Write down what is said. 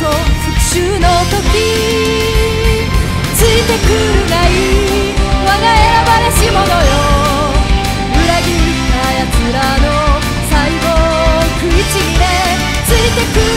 そ復讐の時ついてくるがいい我が選ばれし者よ。裏切った奴らの最後を食いちぎれついてくる